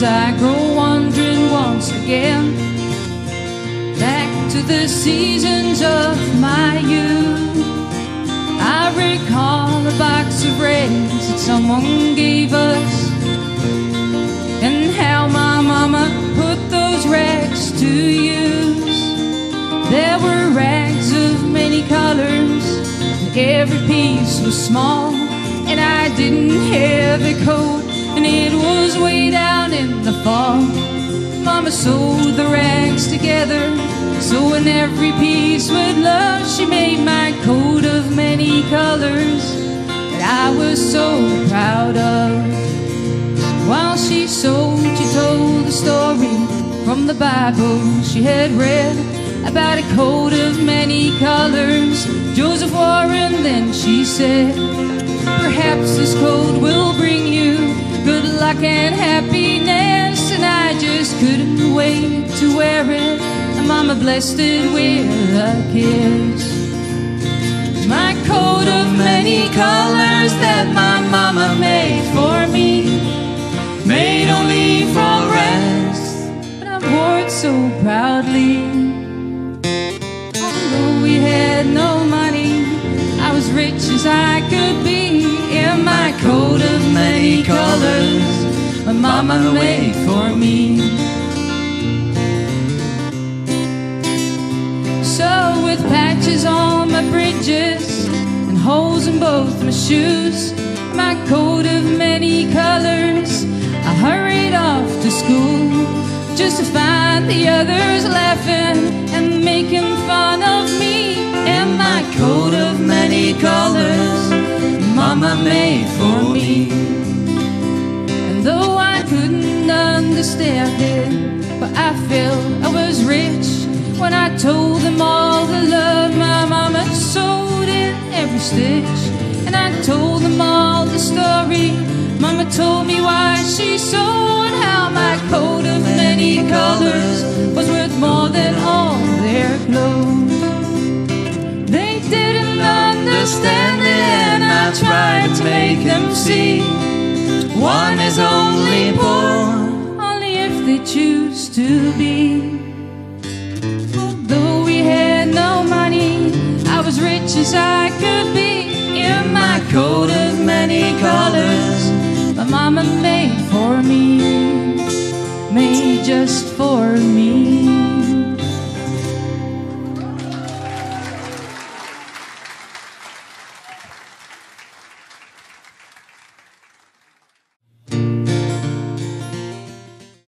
as I go wandering once again back to the seasons of my youth. I recall a box of reds that someone gave us and how my mama put those rags to use. There were rags of many colors, and every piece was small, and I didn't have a coat, and it was fall. Mama sewed the rags together so in every piece with love she made my coat of many colors that I was so proud of. While she sewed, she told a story from the Bible she had read about a coat of many colors. Joseph wore and, then she said, Perhaps this coat will bring you good luck and happiness. Just couldn't wait to wear it. And Mama blessed it with a kiss. My coat of many colors that my mama made for me, made only from rags, but I wore it so proudly. Although we had no money, I was rich as I could be in my coat of many colors my mama made for me. So with patches on my bridges and holes in both my shoes, my coat of many colors, I hurried off to school just to find the others laughing understand it, but I felt I was rich when I told them all the love my mama sewed in every stitch. And I told them all the story Mama told me why she sewed and how my coat of many colors was worth more than all their clothes. They didn't understand it, and I tried to make them see. One is only poor, to be. Although we had no money, I was rich as I could be in my coat of many colors. My mama made for me, made just for me.